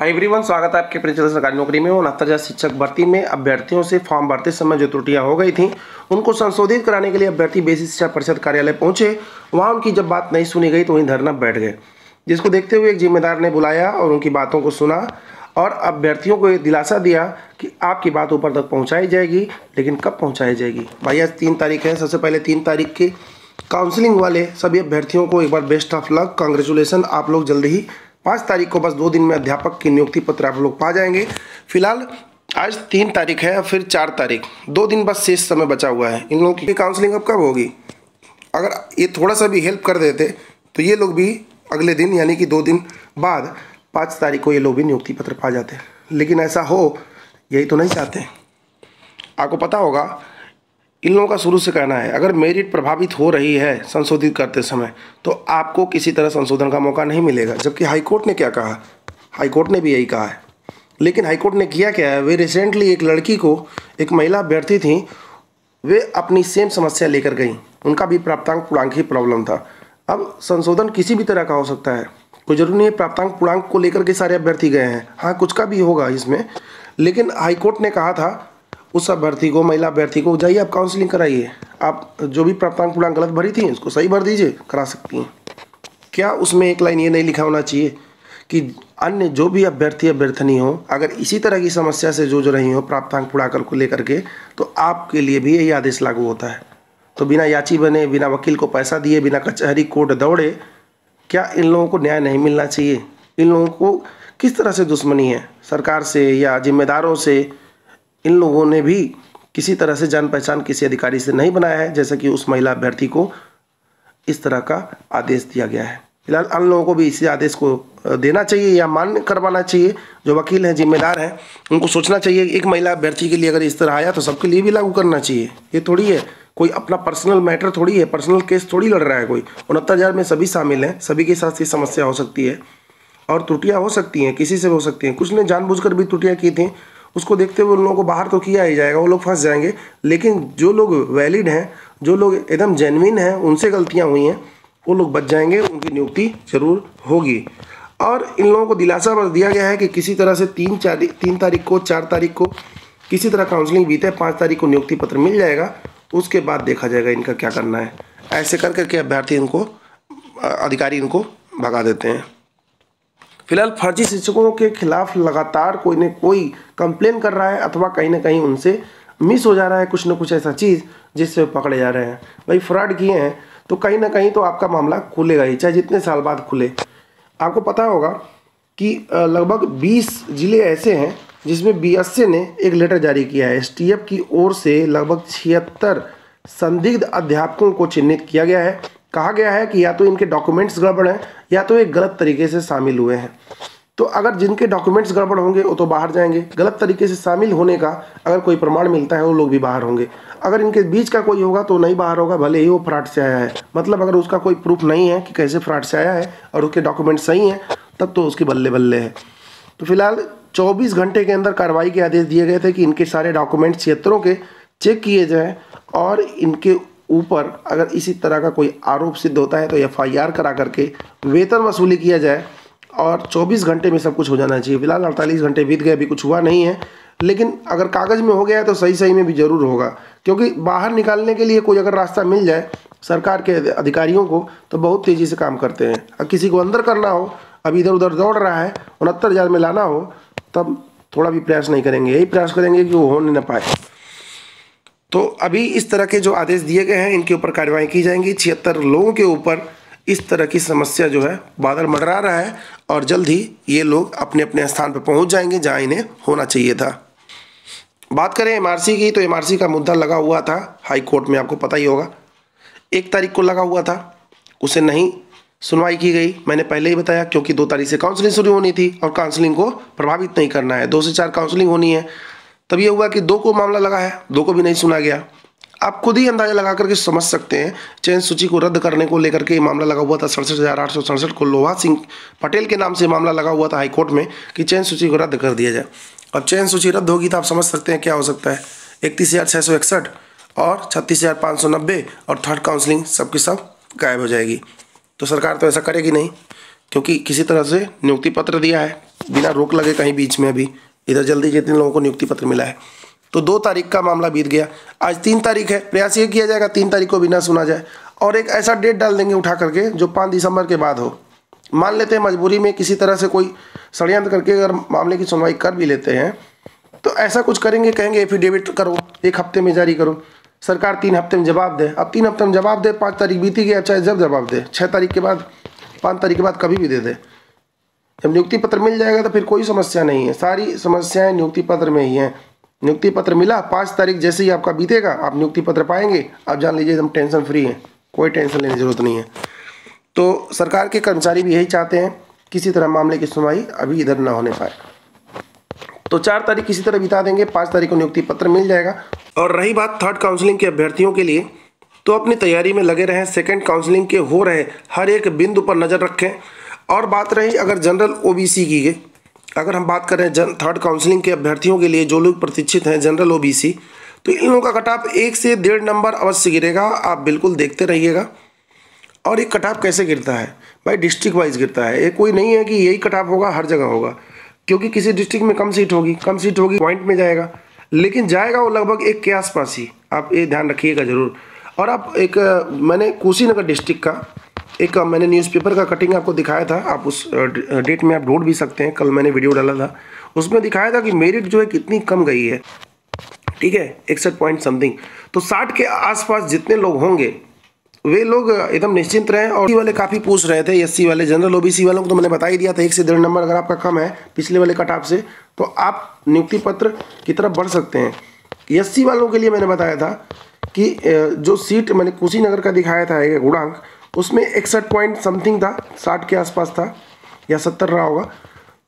Hi everyone स्वागत है आपके प्रिंसिपल सरकारी नौकरी में उनहत्तर शिक्षक भर्ती में अभ्यर्थियों से फॉर्म भरते समय जो त्रुटियाँ हो गई थी, उनको संशोधित कराने के लिए अभ्यर्थी बेसिक शिक्षा परिषद कार्यालय पहुँचे। वहाँ उनकी जब बात नहीं सुनी गई तो वहीं धरना बैठ गए, जिसको देखते हुए एक जिम्मेदार ने बुलाया और उनकी बातों को सुना और अभ्यर्थियों को ये दिलासा दिया कि आपकी बात ऊपर तक पहुँचाई जाएगी, लेकिन कब पहुँचाई जाएगी? भाई, आज तीन तारीख है, सबसे पहले तीन तारीख की काउंसलिंग वाले सभी अभ्यर्थियों को एक बार बेस्ट ऑफ़ लक कांग्रेचुलेसन आप लोग जल्दी ही पाँच तारीख को बस दो दिन में अध्यापक की नियुक्ति पत्र आप लोग पा जाएँगे। फ़िलहाल, आज तीन तारीख है, फिर चार तारीख। दो दिन बस शेष समय बचा हुआ है। इन लोगों की काउंसलिंग अब कब होगी? अगर ये थोड़ा सा भी हेल्प कर देते तो ये लोग भी अगले दिन, यानी कि दो दिन बाद, पाँच तारीख को ये लोग भी नियुक्ति पत्र पा जाते। लेकिन ऐसा हो, यही तो नहीं चाहते। आपको पता होगा इन लोगों का शुरू से कहना है, अगर मेरिट प्रभावित हो रही है संशोधित करते समय तो आपको किसी तरह संशोधन का मौका नहीं मिलेगा। जबकि हाईकोर्ट ने क्या कहा? हाईकोर्ट ने भी यही कहा है। लेकिन हाईकोर्ट ने किया क्या है? वे रिसेंटली एक लड़की को, एक महिला अभ्यर्थी थी, वे अपनी सेम समस्या लेकर गई। उनका भी प्राप्तांक पूर्णांक ही प्रॉब्लम था। अब संशोधन किसी भी तरह का हो सकता है। कोई ज़रूरी नहीं है, प्राप्तांक पूर्णांक को लेकर के सारे अभ्यर्थी गए हैं। हाँ कुछ का भी होगा इसमें। लेकिन हाईकोर्ट ने कहा था उस अभ्यर्थी को, महिला अभ्यर्थी को जाइए, आप काउंसलिंग कराइए। आप जो भी प्राप्तांक पूर्णांक गलत भरी थी, उसको सही भर दीजिए, करा सकती हैं। क्या उसमें एक लाइन ये नहीं लिखा होना चाहिए कि अन्य जो भी अभ्यर्थी, अभ्यर्थनी हो, अगर इसी तरह की समस्या से जूझ रही हो प्राप्तांक पूर्णाकर को लेकर के तो आपके लिए भी यही आदेश लागू होता है। तो बिना याची बने, बिना वकील को पैसा दिए, बिना कचहरी कोर्ट दौड़े, क्या इन लोगों को न्याय नहीं मिलना चाहिए? इन लोगों को किस तरह से दुश्मनी है? सरकार से या जिम्मेदारों से इन लोगों ने भी किसी तरह से जान पहचान किसी अधिकारी से नहीं बनाया है, जैसा कि उस महिला अभ्यर्थी को इस तरह का आदेश दिया गया है। फ़िलहाल अन्य लोगों को भी इसी आदेश को देना चाहिए या मान्य करवाना चाहिए। जो वकील हैं, जिम्मेदार हैं, उनको सोचना चाहिए एक महिला अभ्यर्थी के लिए अगर इस तरह आया तो सबके लिए भी लागू करना चाहिए। ये थोड़ी है। कोई अपना पर्सनल मैटर थोड़ी है। पर्सनल केस थोड़ी लड़ रहा है कोई। उनहत्तर हज़ार में सभी शामिल हैं। सभी के साथ ये समस्या हो सकती है। और त्रुटियाँ हो सकती हैं। किसी से हो सकती हैं। कुछ ने जानबूझकर भी त्रुटियाँ की थी। उसको देखते हुए उन लोगों को बाहर तो किया ही जाएगा, वो लोग फंस जाएँगे। लेकिन जो लोग वैलिड हैं, जो लोग एकदम जेनविन हैं, उनसे गलतियाँ हुई हैं, वो लोग बच जाएँगे, उनकी नियुक्ति ज़रूर होगी। और इन लोगों को दिलासा बस दिया गया है कि किसी तरह से तीन चार, तीन तारीख को, चार तारीख को किसी तरह काउंसलिंग बीते, पाँच तारीख को नियुक्ति पत्र मिल जाएगा, उसके बाद देखा जाएगा इनका क्या करना है। ऐसे कर करके अभ्यर्थी इनको, अधिकारी इनको भगा देते हैं। फ़िलहाल फर्जी शिक्षकों के खिलाफ लगातार कोई न कोई कंप्लेन कर रहा है अथवा कहीं ना कहीं उनसे मिस हो जा रहा है, कुछ ना कुछ ऐसा चीज़ जिससे पकड़े जा रहे हैं। भाई फ्रॉड किए हैं तो कहीं ना कहीं तो आपका मामला खुलेगा ही, चाहे जितने साल बाद खुले। आपको पता होगा कि लगभग 20 ज़िले ऐसे हैं जिसमें बी ने एक लेटर जारी किया है। एसटीएफ की ओर से लगभग छिहत्तर संदिग्ध अध्यापकों को चिन्हित किया गया है। कहा गया है कि या तो इनके डॉक्यूमेंट्स गड़बड़ हैं, या तो एक गलत तरीके से शामिल हुए हैं। तो अगर जिनके डॉक्यूमेंट्स गड़बड़ होंगे, वो तो बाहर जाएँगे। गलत तरीके से शामिल होने का अगर कोई प्रमाण मिलता है, वो लोग भी बाहर होंगे। अगर इनके बीच का कोई होगा तो नहीं बाहर होगा, भले ही वो फ्रॉड से आया है। मतलब अगर उसका कोई प्रूफ नहीं है कि कैसे फ्रॉड से आया है, और उसके डॉक्यूमेंट सही हैं, तब तो उसकी बल्ले बल्ले है। तो फ़िलहाल चौबीस घंटे के अंदर कार्रवाई के आदेश दिए गए थे कि इनके सारे डॉक्यूमेंट क्षेत्रों के चेक किए जाएँ, और इनके ऊपर अगर इसी तरह का कोई आरोप सिद्ध होता है तो एफआईआर करा करके वेतन वसूली किया जाए और 24 घंटे में सब कुछ हो जाना चाहिए। फ़िलहाल 48 घंटे बीत गए, अभी कुछ हुआ नहीं है, लेकिन अगर कागज़ में हो गया है तो सही सही में भी ज़रूर होगा, क्योंकि बाहर निकालने के लिए कोई अगर रास्ता मिल जाए सरकार के अधिकारियों को तो बहुत तेज़ी से काम करते हैं। अब किसी को अंदर करना हो अब इधर उधर दौड़ रहा है, उनहत्तर हज़ार में लाना हो, तब थोड़ा भी प्रयास नहीं करेंगे। यही प्रयास करेंगे कि वो होने न पाए। तो अभी इस तरह के जो आदेश दिए गए हैं, इनके ऊपर कार्रवाई की जाएँगी। छिहत्तर लोगों के ऊपर इस तरह की समस्या जो है, बादल मंडरा रहा है और जल्द ही ये लोग अपने अपने स्थान पर पहुँच जाएँगे, जहाँ इन्हें होना चाहिए था। बात करें एमआरसी की तो एमआरसी का मुद्दा लगा हुआ था। हाई कोर्ट में आपको पता ही होगा। एक तारीख को लगा हुआ था। उसे नहीं सुनवाई की गई। मैंने पहले ही बताया, क्योंकि दो तारीख से काउंसलिंग शुरू होनी थी और काउंसलिंग को प्रभावित नहीं करना है। दो से चार काउंसलिंग होनी है। तब ये हुआ कि दो को मामला लगा है, दो को भी नहीं सुना गया। आप खुद ही अंदाज़ा लगा करके समझ सकते हैं, चयन सूची को रद्द करने को लेकर के मामला लगा हुआ था सड़सठ हज़ार आठ सौ सड़सठ को लोहा सिंह पटेल के नाम से मामला लगा हुआ था हाईकोर्ट में कि चयन सूची को रद्द कर दिया जाए। अब चयन सूची रद्द होगी तो आप समझ सकते हैं क्या हो सकता है। इकतीस हज़ार छः सौ इकसठ और छत्तीस हज़ार पाँच सौ नब्बे और थर्ड काउंसलिंग सबकी सब गायब हो जाएगी। तो सरकार तो ऐसा करेगी नहीं, क्योंकि किसी तरह से नियुक्ति पत्र दिया है, बिना रोक लगे कहीं बीच में अभी। इधर जल्दी जितने लोगों को नियुक्ति पत्र मिला है। तो दो तारीख का मामला बीत गया। आज तीन तारीख है। प्रयास ये किया जाएगा तीन तारीख को भी ना सुना जाए। और एक ऐसा डेट डाल देंगे उठा करके जो पाँच दिसंबर के बाद हो। मान लेते हैं मजबूरी में किसी तरह से कोई षडयंत्र करके अगर मामले की सुनवाई कर भी लेते हैं तो ऐसा कुछ करेंगे, कहेंगे एफिडेविट करो, एक हफ़्ते में जारी करो। सरकार तीन हफ़्ते में जवाब दे। अब तीन हफ़्ते में जवाब दे, पाँच तारीख बीती गया चाहे जब जवाब दे। छः तारीख के बाद, पाँच तारीख के बाद कभी भी दे दे। जब नियुक्ति पत्र मिल जाएगा तो फिर कोई समस्या नहीं है। सारी समस्याएँ नियुक्ति पत्र में ही हैं। नियुक्ति पत्र मिला, पाँच तारीख जैसे ही आपका बीतेगा, आप नियुक्ति पत्र पाएँगे। आप जान लीजिए एकदम टेंशन फ्री हैं। कोई टेंशन लेने की ज़रूरत नहीं है। तो सरकार के कर्मचारी भी यही चाहते हैं, किसी तरह मामले की सुनवाई अभी इधर ना होने पाए। तो चार तारीख किसी तरह बिता देंगे, पाँच तारीख को नियुक्ति पत्र मिल जाएगा। और रही बात थर्ड काउंसलिंग के अभ्यर्थियों के लिए तो अपनी तैयारी में लगे रहें, सेकेंड काउंसलिंग के हो रहे हर एक बिंदु पर नज़र रखें। और बात रही अगर जनरल ओबीसी की अगर हम बात करें जन थर्ड काउंसलिंग के अभ्यर्थियों के लिए जो लोग प्रतीक्षित हैं, जनरल ओबीसी तो इन लोगों का कटाप एक से डेढ़ नंबर अवश्य गिरेगा। आप बिल्कुल देखते रहिएगा। और ये कटाप कैसे गिरता है? भाई डिस्ट्रिक्ट वाइज गिरता है। ये कोई नहीं है कि यही कटाप होगा, हर जगह होगा। क्योंकि किसी डिस्ट्रिक्ट में कम सीट होगी, कम सीट होगी पॉइंट में जाएगा। लेकिन जाएगा वो लगभग एक के आसपास ही। आप ये ध्यान रखिएगा ज़रूर। और आप एक, मैंने कुशीनगर डिस्ट्रिक्ट का एक मैंने न्यूज़पेपर का कटिंग आपको दिखाया था। आप उस डेट में आप ढूंढ भी सकते हैं। कल मैंने वीडियो डाला था। उसमें दिखाया था कि मेरिट जो है कितनी कम गई है। ठीक है? इकसठ पॉइंट समथिंग तो साठ के आसपास जितने लोग होंगे, वे लोग एकदम निश्चिंत रहे और वाले काफ़ी पूछ रहे थे एससी वाले जनरल ओबीसी वालों को तो मैंने बता ही दिया था, एक से डेढ़ नंबर अगर आपका कम है, पिछले वाले कट ऑफ़ से तो आप नियुक्ति पत्र की तरफ़ बढ़ सकते हैं। एससी वालों के लिए मैंने बताया था कि जो सीट मैंने कुशीनगर का दिखाया था गुणांक उसमें इकसठ पॉइंट समथिंग था, साठ के आसपास था, या सत्तर रहा होगा।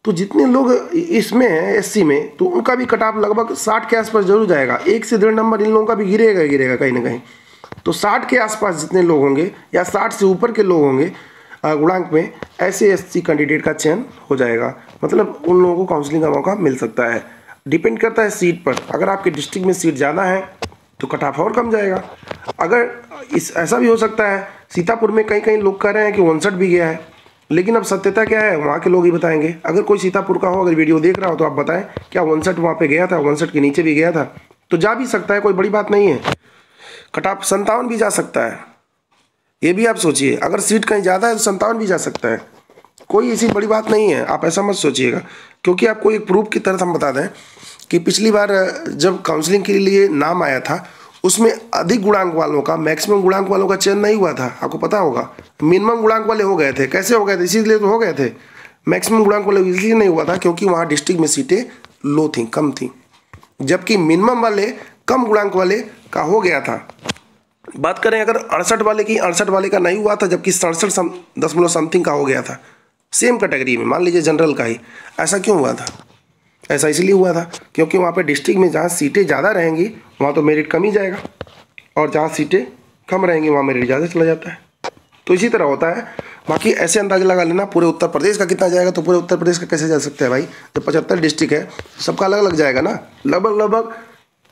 तो जितने लोग इसमें हैं एससी में तो उनका भी कटाप लगभग साठ के आसपास ज़रूर जाएगा। एक से डेढ़ नंबर इन लोगों का भी गिरेगा गिरेगा कहीं ना कहीं। तो साठ के आसपास जितने लोग होंगे, या साठ से ऊपर के लोग होंगे गुणांक में, ऐसे एससी कैंडिडेट का चयन हो जाएगा। मतलब उन लोगों को काउंसलिंग का मौका मिल सकता है। डिपेंड करता है सीट पर। अगर आपके डिस्ट्रिक्ट में सीट ज़्यादा है तो कट ऑफ़ और कम जाएगा। अगर इस, ऐसा भी हो सकता है, सीतापुर में कई कई लोग कह रहे हैं कि उनसठ भी गया है, लेकिन अब सत्यता क्या है, वहाँ के लोग ही बताएँगे। अगर कोई सीतापुर का हो, अगर वीडियो देख रहा हो तो आप बताएँ, क्या उनसठ वहाँ पे गया था उनसठ के नीचे भी गया था? तो जा भी सकता है, कोई बड़ी बात नहीं है। कटाप संतावन भी जा सकता है। ये भी आप सोचिए, अगर सीट कहीं ज़्यादा है तो संतावन भी जा सकता है। कोई ऐसी बड़ी बात नहीं है, आप ऐसा मत सोचिएगा, क्योंकि आपको एक प्रूफ की तरह हम बता दें कि पिछली बार जब काउंसलिंग के लिए नाम आया था, उसमें अधिक गुणांक वालों का मैक्सिमम गुणांक वालों का चयन नहीं हुआ था। आपको पता होगा मिनिमम गुणांक वाले हो गए थे। कैसे हो गए थे? इसीलिए तो हो गए थे। मैक्सिमम गुणांक वाले इसलिए नहीं हुआ था, क्योंकि वहाँ डिस्ट्रिक्ट में सीटें लो थी, कम थी। जबकि मिनिमम वाले, कम गुणांक वाले का हो गया था। बात करें अगर अड़सठ वाले की, अड़सठ वाले का नहीं हुआ था, जबकि सड़सठ दशमलव समथिंग का हो गया था। सेम कैटेगरी में, मान लीजिए जनरल का ही। ऐसा क्यों हुआ था? ऐसा इसलिए हुआ था क्योंकि वहाँ पे डिस्ट्रिक्ट में जहाँ सीटें ज़्यादा रहेंगी, वहाँ तो मेरिट कम ही जाएगा। और जहाँ सीटें कम रहेंगी, वहाँ मेरिट ज़्यादा चला जाता है। तो इसी तरह होता है। बाकी ऐसे अंदाज़ा लगा लेना, पूरे उत्तर प्रदेश का कितना जाएगा तो पूरे उत्तर प्रदेश का कैसे जा सकते हैं भाई? जब पचहत्तर डिस्ट्रिक्ट है, सबका अलग अलग जाएगा ना? लगभग लगभग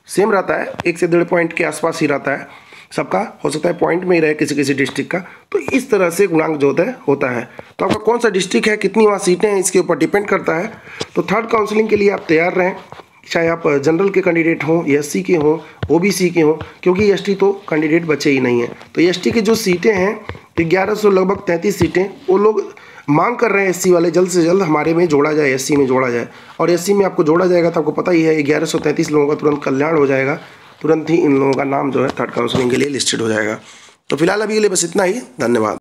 सेम रहता है, एक से डेढ़ पॉइंट के आसपास ही रहता है। सबका, हो सकता है पॉइंट में ही रहे किसी किसी डिस्ट्रिक्ट का। तो इस तरह से गुणांक जो होता है होता है। तो आपका कौन सा डिस्ट्रिक्ट है, कितनी वहाँ सीटें हैं, इसके ऊपर डिपेंड करता है। तो थर्ड काउंसलिंग के लिए आप तैयार रहें। चाहे आप जनरल के कैंडिडेट हों एससी के हों ओबीसी के हों, क्योंकि एसटी तो कैंडिडेट बचे ही नहीं हैं। तो एस की जो सीटें हैं ग्यारह सौ लगभग तैंतीस सीटें, वो लोग मांग कर रहे हैं एससी वाले, जल्द से जल्द हमारे में जोड़ा जाए एससी में जोड़ा जाए। और एससी में आपको जोड़ा जाएगा तो आपको पता ही है ग्यारह सौ तैंतीस लोगों का तुरंत कल्याण हो जाएगा। तुरंत ही इन लोगों का नाम जो है थर्ड काउंसलिंग के लिए लिस्टेड हो जाएगा। तो फ़िलहाल अभी के लिए बस इतना ही। धन्यवाद।